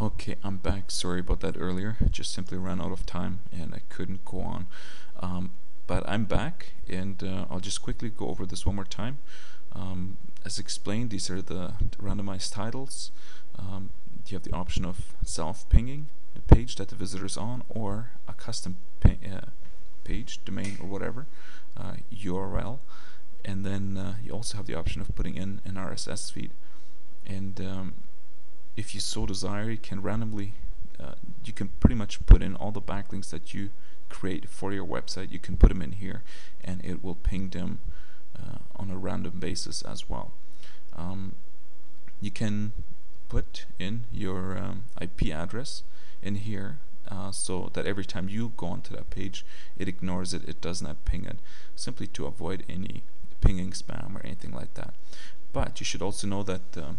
Okay, I'm back. Sorry about that earlier. I Just simply ran out of time and I couldn't go on. Um, but I'm back and uh, I'll just quickly go over this one more time. Um, as explained, these are the randomized titles. Um, you have the option of self-pinging the page that the visitor is on or a custom uh, page, domain or whatever, uh, URL. And then uh, you also have the option of putting in an RSS feed. And um, if you so desire, you can randomly, uh, you can pretty much put in all the backlinks that you create for your website. You can put them in here, and it will ping them uh, on a random basis as well. Um, you can put in your um, IP address in here uh, so that every time you go onto that page it ignores it, it does not ping it simply to avoid any pinging spam or anything like that but you should also know that um,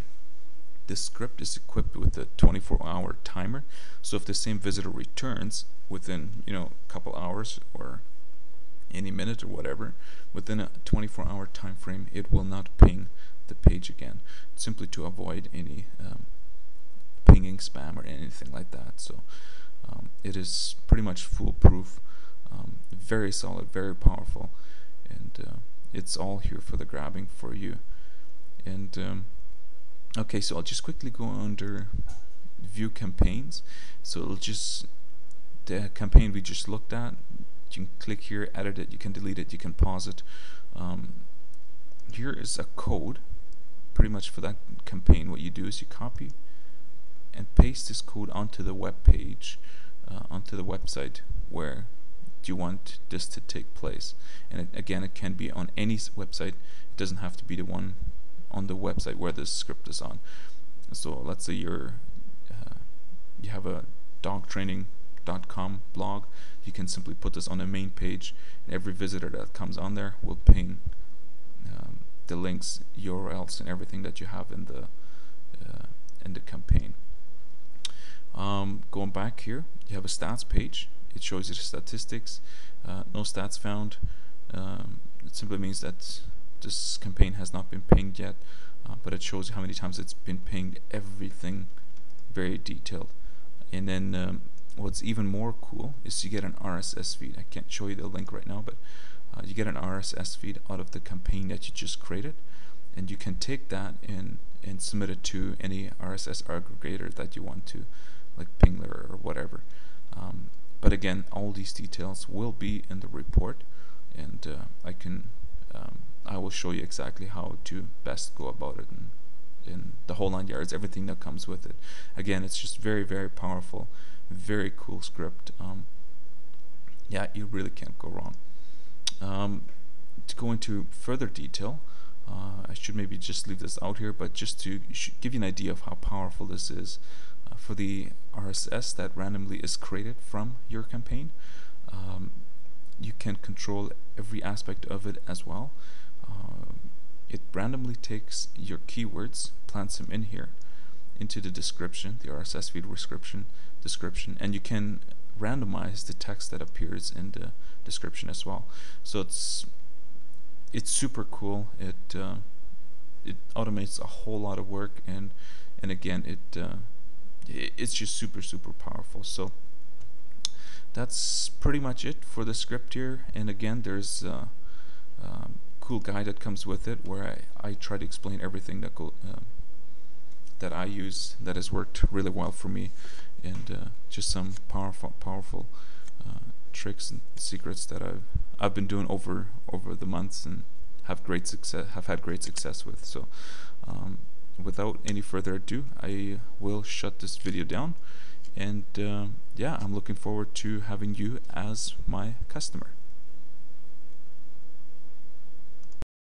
this script is equipped with a 24 hour timer. So if the same visitor returns within you know a couple hours or any minute or whatever within a 24 hour time frame it will not ping the page again simply to avoid any um, pinging spam or anything like that. So um, it is pretty much foolproof um, very solid very powerful and uh, it's all here for the grabbing for you. And um, okay so I'll just quickly go under view campaigns. So it'll just the campaign we just looked at you can click here edit it you can delete it you can pause it. Um, here is a code pretty much for that campaign. What you do is you copy and paste this code onto the web page uh, onto the website where you want this to take place. And it, again it can be on any website. It doesn't have to be the one on the website where this script is on. So let's say you're uh, you have a dogtraining.com blog, you can simply put this on the main page, and every visitor that comes on there will ping um, the links, URLs, and everything that you have in the uh, in the campaign. Um, going back here, you have a stats page. It shows you the statistics. Uh, no stats found. Um, it simply means that this campaign has not been pinged yet uh, but it shows you how many times it's been pinged everything very detailed. And then um, what's even more cool is you get an RSS feed. I can't show you the link right now but uh, you get an RSS feed out of the campaign that you just created and you can take that and and submit it to any RSS aggregator that you want to like Pingler or whatever. Um, but again all these details will be in the report and uh, I can um, will show you exactly how to best go about it and in the whole nine yards, everything that comes with it. Again, it's just very, very powerful, very cool script. Um, yeah, you really can't go wrong. Um, to go into further detail, uh, I should maybe just leave this out here, but just to give you an idea of how powerful this is uh, for the RSS that randomly is created from your campaign. Um, you can control every aspect of it as well. Uh, it randomly takes your keywords, plants them in here into the description, the RSS feed description, description, and you can randomize the text that appears in the description as well. So it's it's super cool. It uh, it automates a whole lot of work, and and again, it, uh, it's just super super powerful. So that's pretty much it for the script here. And again, there's uh, um, cool guide that comes with it where I, I try to explain everything that go uh, that I use that has worked really well for me and uh, just some powerful powerful uh, tricks and secrets that I've I've been doing over over the months and have great success have had great success with. So um, without any further ado I will shut this video down and uh, yeah I'm looking forward to having you as my customer